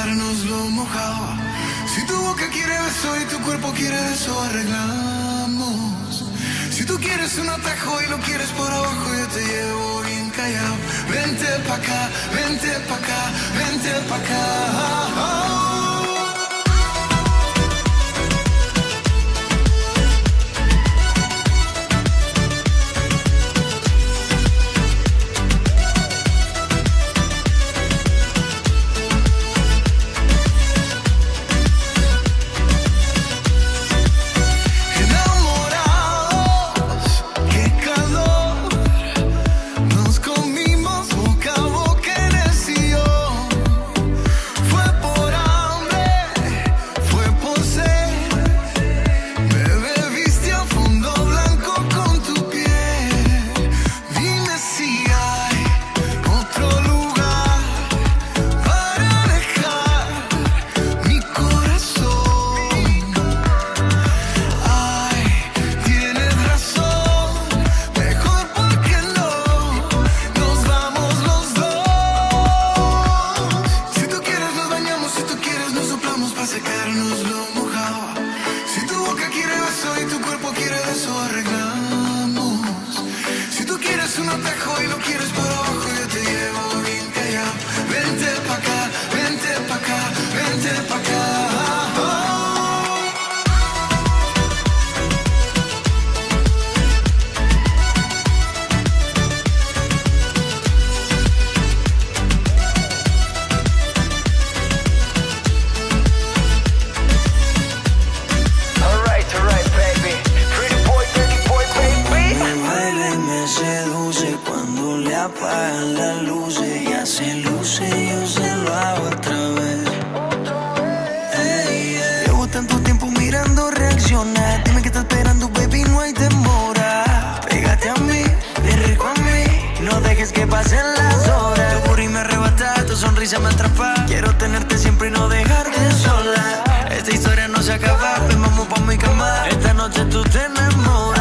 sacarnos lo mojado. Si tu boca quiere beso y tu cuerpo quiere eso, arreglamos. Si tú quieres un atajo y lo quieres por abajo, yo te llevo bien callado. Vente pa' acá, vente pa' acá, vente pa' acá. Quieres un atajo y lo quieres por apagan las luces. Ya se luce, yo se lo hago otra vez. Llevo tanto tiempo mirando reaccionar. Dime que estás esperando, baby, no hay demora. Pégate a mí, ven rico a mí. No dejes que pasen las horas. Tu booty me arrebata, tu sonrisa me atrapa. Quiero tenerte siempre y no dejarte sola. Esta historia no se acaba, ven vamos pa' mi cama. Esta noche tú te enamoras.